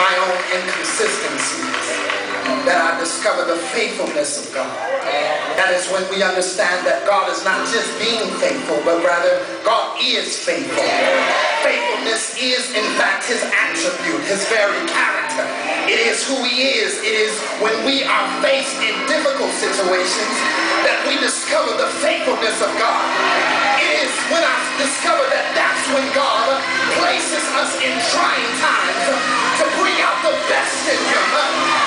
my own inconsistencies that I discover the faithfulness of God. That is when we understand that God is not just being faithful, but rather God is faithful. Faithfulness is, in fact, his attribute, his very character. It is who he is. It is when we are faced in difficult situations that we discover the faithfulness of God. It is when I discover that that's when God places us in trying times out the best in you.